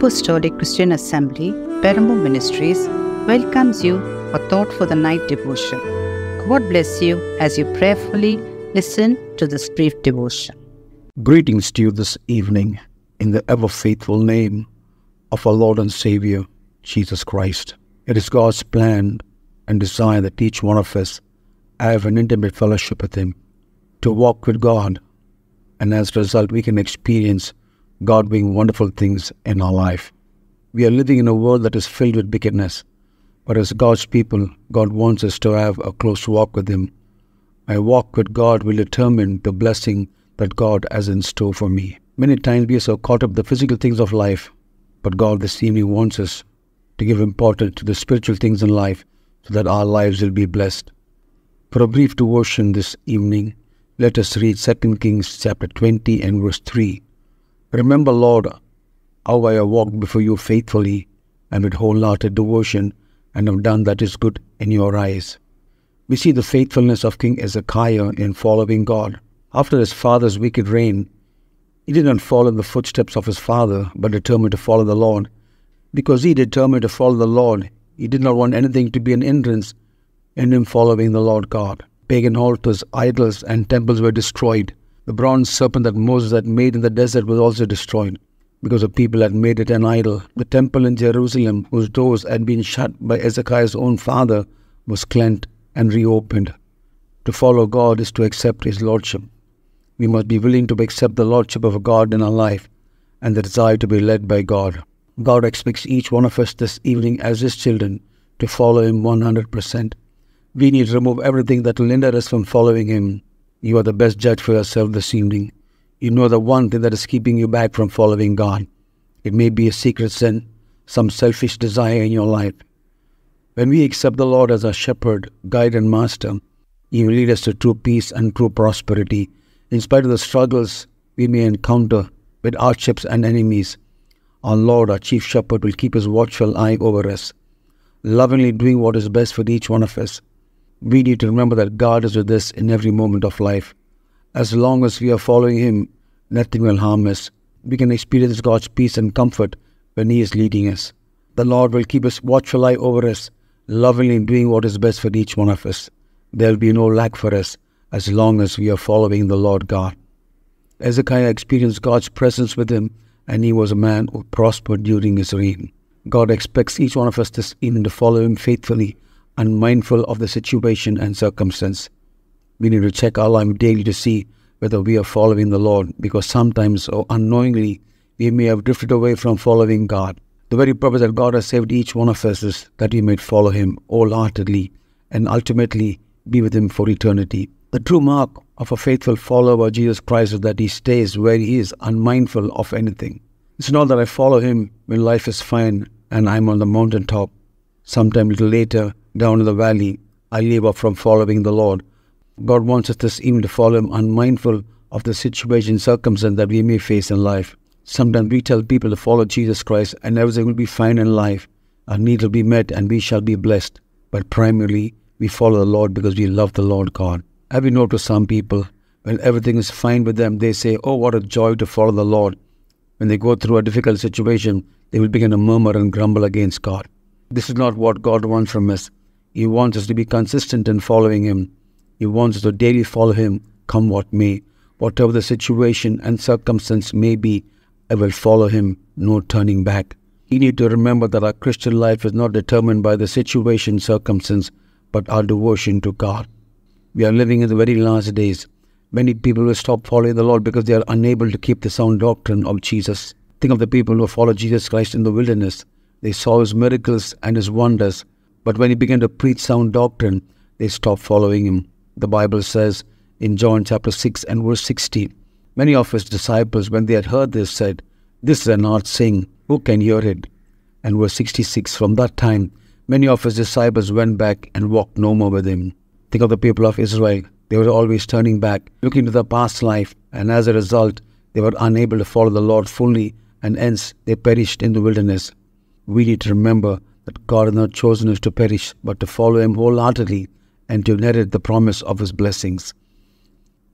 Apostolic Christian Assembly, Perambur Ministries, welcomes you for Thought for the Night devotion. God bless you as you prayerfully listen to this brief devotion. Greetings to you this evening in the ever faithful name of our Lord and Savior, Jesus Christ. It is God's plan and desire that each one of us have an intimate fellowship with Him, to walk with God, and as a result, we can experience God doing wonderful things in our life. We are living in a world that is filled with wickedness, but as God's people, God wants us to have a close walk with Him. My walk with God will determine the blessing that God has in store for me. Many times we are so caught up in the physical things of life, but God this evening wants us to give importance to the spiritual things in life so that our lives will be blessed. For a brief devotion this evening, let us read 2 Kings chapter 20 and verse 3. Remember, Lord, how I have walked before you faithfully and with wholehearted devotion, and have done that is good in your eyes. We see the faithfulness of King Hezekiah in following God. After his father's wicked reign, he did not follow in the footsteps of his father, but determined to follow the Lord. Because he determined to follow the Lord, he did not want anything to be an hindrance in him following the Lord God. Pagan altars, idols, and temples were destroyed. The bronze serpent that Moses had made in the desert was also destroyed because the people had made it an idol. The temple in Jerusalem, whose doors had been shut by Hezekiah's own father, was cleansed and reopened. To follow God is to accept His Lordship. We must be willing to accept the Lordship of God in our life and the desire to be led by God. God expects each one of us this evening as His children to follow Him 100%. We need to remove everything that will hinder us from following Him you are the best judge for yourself this evening. You know the one thing that is keeping you back from following God. It may be a secret sin, some selfish desire in your life. When we accept the Lord as our shepherd, guide, and master, He will lead us to true peace and true prosperity. In spite of the struggles we may encounter with hardships and enemies, our Lord, our chief shepherd, will keep His watchful eye over us, lovingly doing what is best for each one of us we need to remember that God is with us in every moment of life. As long as we are following Him, nothing will harm us. We can experience God's peace and comfort when He is leading us. The Lord will keep His watchful eye over us, lovingly doing what is best for each one of us. There will be no lack for us as long as we are following the Lord God. Hezekiah experienced God's presence with him, and he was a man who prospered during his reign. God expects each one of us this evening to follow Him faithfully unmindful of the situation and circumstance. We need to check our life daily to see whether we are following the Lord, because sometimes or unknowingly we may have drifted away from following God. The very purpose that God has saved each one of us is that we may follow Him wholeheartedly and ultimately be with Him for eternity. The true mark of a faithful follower of Jesus Christ is that he stays where he is, unmindful of anything. It's not that I follow Him when life is fine and I'm on the mountaintop. Sometime a little later, down in the valley, I leave off from following the Lord. God wants us this evening to follow Him, unmindful of the situation, circumstance that we may face in life. Sometimes we tell people to follow Jesus Christ and everything will be fine in life. Our needs will be met and we shall be blessed. But primarily, we follow the Lord because we love the Lord God. Have you noticed some people, when everything is fine with them, they say, Oh, what a joy to follow the Lord. When they go through a difficult situation, they will begin to murmur and grumble against God. This is not what God wants from us. He wants us to be consistent in following Him. He wants us to daily follow Him, come what may. Whatever the situation and circumstance may be, I will follow Him, no turning back. We need to remember that our Christian life is not determined by the situation, circumstance, but our devotion to God. We are living in the very last days. Many people will stop following the Lord because they are unable to keep the sound doctrine of Jesus. Think of the people who followed Jesus Christ in the wilderness. They saw his miracles and his wonders, but when he began to preach sound doctrine, they stopped following him. The Bible says in John chapter 6 and verse 16, Many of his disciples, when they had heard this, said, This is an odd saying, who can hear it? And verse 66, From that time, many of his disciples went back and walked no more with him. Think of the people of Israel. They were always turning back, looking to their past life, and as a result, they were unable to follow the Lord fully, and hence they perished in the wilderness. We need to remember that God has not chosen us to perish, but to follow Him wholeheartedly and to inherit the promise of His blessings.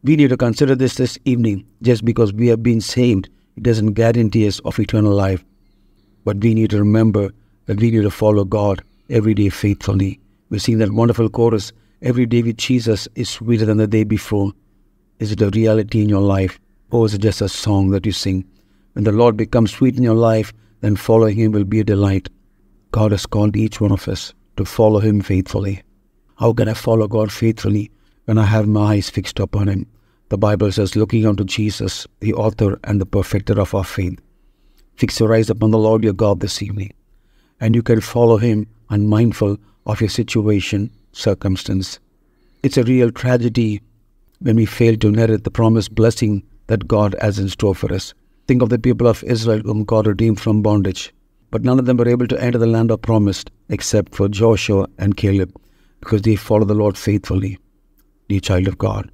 We need to consider this this evening. Just because we have been saved, it doesn't guarantee us of eternal life. But we need to remember that we need to follow God every day faithfully. We sing that wonderful chorus, every day with Jesus is sweeter than the day before. Is it a reality in your life? Or is it just a song that you sing? When the Lord becomes sweet in your life, then following Him will be a delight. God has called each one of us to follow Him faithfully. How can I follow God faithfully when I have my eyes fixed upon Him? The Bible says, looking unto Jesus, the author and the perfecter of our faith. Fix your eyes upon the Lord your God this evening, and you can follow Him unmindful of your situation, circumstance. It's a real tragedy when we fail to inherit the promised blessing that God has in store for us. Think of the people of Israel whom God redeemed from bondage. But none of them were able to enter the land of promise except for Joshua and Caleb because they followed the Lord faithfully. Dear child of God,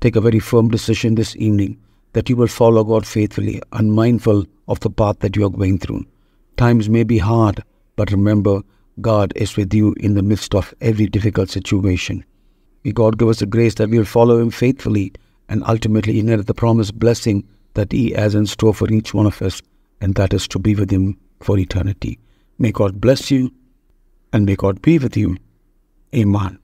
take a very firm decision this evening that you will follow God faithfully, unmindful of the path that you are going through. Times may be hard, but remember, God is with you in the midst of every difficult situation. May God give us the grace that we will follow Him faithfully and ultimately inherit the promised blessing that He has in store for each one of us, and that is to be with Him for eternity. May God bless you and may God be with you. Amen.